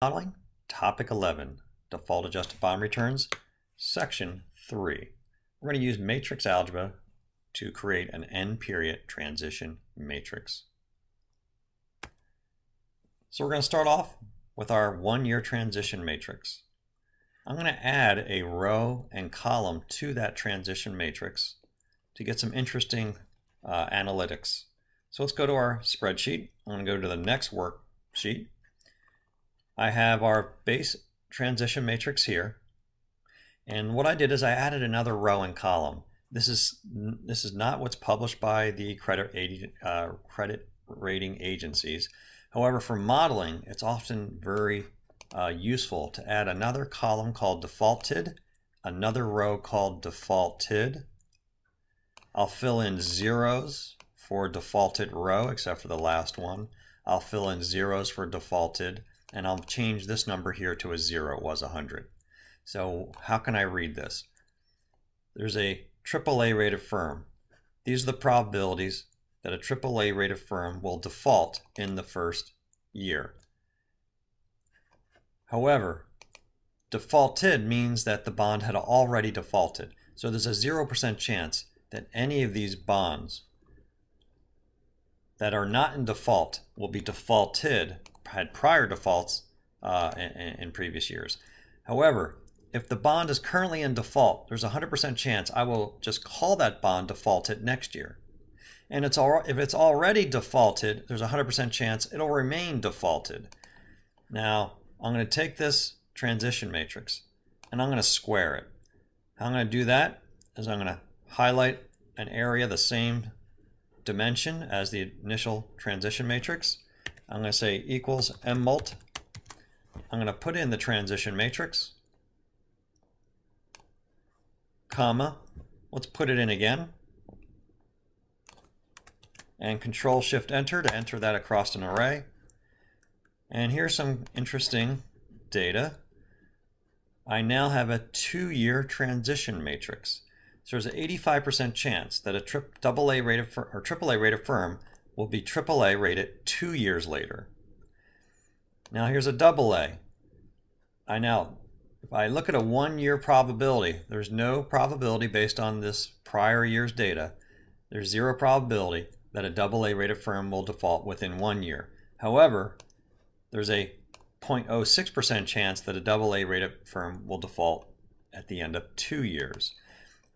Modeling, Topic 11, Default Adjusted Bond Returns, Section 3. We're going to use matrix algebra to create an n-period transition matrix. So we're going to start off with our one-year transition matrix. I'm going to add a row and column to that transition matrix to get some interesting uh, analytics. So let's go to our spreadsheet. I'm going to go to the next worksheet. I have our base transition matrix here. And what I did is I added another row and column. This is this is not what's published by the credit, uh, credit rating agencies. However, for modeling, it's often very uh, useful to add another column called defaulted, another row called defaulted. I'll fill in zeros for defaulted row, except for the last one. I'll fill in zeros for defaulted, and I'll change this number here to a zero. It was 100. So how can I read this? There's a AAA rated firm. These are the probabilities that a AAA rated firm will default in the first year. However, defaulted means that the bond had already defaulted. So there's a 0% chance that any of these bonds that are not in default will be defaulted, had prior defaults uh, in, in previous years. However, if the bond is currently in default, there's a 100% chance I will just call that bond defaulted next year. And it's all, if it's already defaulted, there's a 100% chance it'll remain defaulted. Now, I'm going to take this transition matrix and I'm going to square it. How I'm going to do that is I'm going to highlight an area the same dimension as the initial transition matrix. I'm going to say equals mmult. I'm going to put in the transition matrix, comma, let's put it in again, and control shift enter to enter that across an array. And here's some interesting data. I now have a two-year transition matrix. So there's an 85% chance that a trip, AA rated or AAA rated firm will be AAA rated two years later. Now here's a double A. I now, if I look at a one-year probability, there's no probability based on this prior year's data. There's zero probability that a double A rated firm will default within one year. However, there's a 0.06% chance that a double A rated firm will default at the end of two years.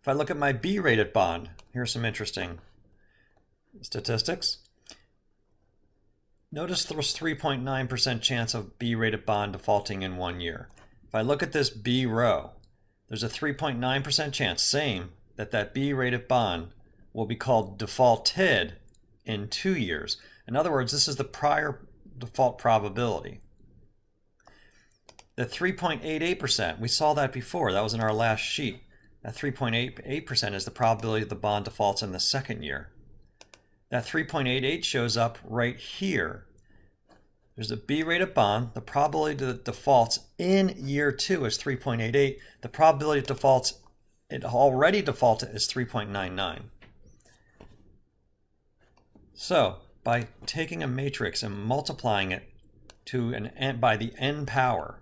If I look at my B rated bond, here's some interesting statistics. Notice there's 3.9% chance of B rated bond defaulting in one year. If I look at this B row, there's a 3.9% chance, same, that that B rated bond will be called defaulted in two years. In other words, this is the prior default probability. The 3.88%, we saw that before. That was in our last sheet. That 3.88% is the probability of the bond defaults in the second year. That 3.88 shows up right here. There's a B-rated bond. The probability that defaults in year two is 3.88. The probability it defaults, it already defaulted is 3.99. So by taking a matrix and multiplying it to an n by the n power,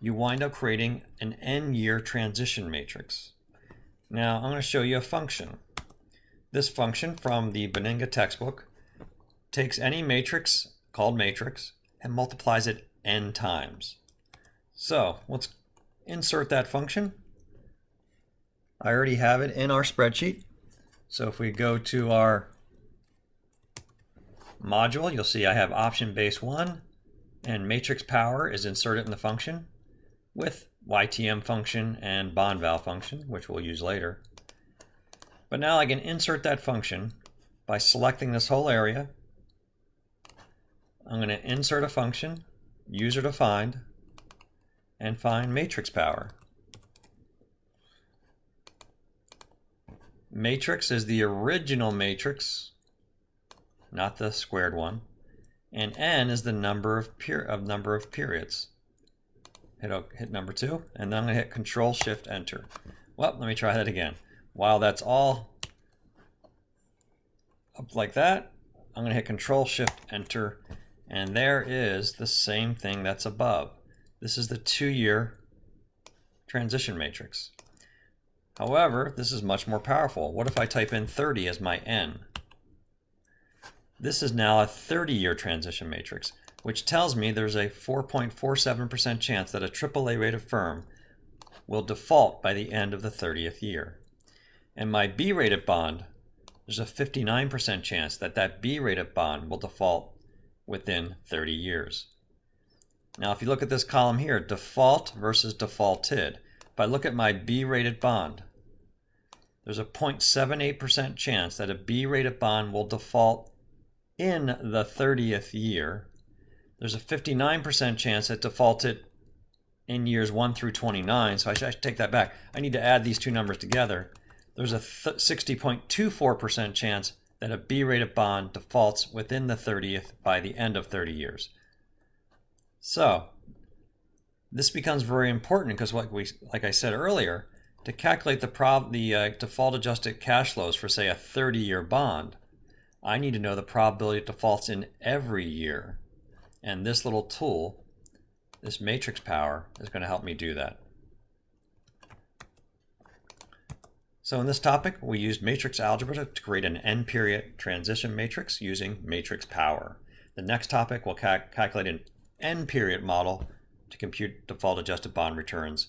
you wind up creating an n-year transition matrix. Now I'm going to show you a function. This function from the Benninga textbook takes any matrix called matrix and multiplies it n times. So let's insert that function. I already have it in our spreadsheet. So if we go to our module, you'll see I have option base 1 and matrix power is inserted in the function with YTM function and bond val function, which we'll use later. But now I can insert that function by selecting this whole area. I'm going to insert a function, user defined, and find matrix power. Matrix is the original matrix not the squared one. And n is the number of of number of periods. Hit, hit number two, and then I'm gonna hit Control Shift Enter. Well, let me try that again. While that's all up like that, I'm gonna hit Control Shift Enter, And there is the same thing that's above. This is the two-year transition matrix. However, this is much more powerful. What if I type in 30 as my N? This is now a 30-year transition matrix, which tells me there's a 4.47% chance that a AAA rated firm will default by the end of the 30th year. And my B rated bond, there's a 59% chance that that B rated bond will default within 30 years. Now, if you look at this column here, default versus defaulted, if I look at my B rated bond, there's a 0.78% chance that a B rated bond will default in the 30th year. There's a 59% chance it defaulted in years 1 through 29, so I should take that back. I need to add these two numbers together. There's a 60.24% chance that a B-rated bond defaults within the 30th by the end of 30 years. So this becomes very important because what we, like I said earlier, to calculate the, prob the uh, default adjusted cash flows for say a 30-year bond, I need to know the probability of defaults in every year. And this little tool, this matrix power, is going to help me do that. So in this topic, we used matrix algebra to create an n-period transition matrix using matrix power. The next topic, we'll ca calculate an n-period model to compute default adjusted bond returns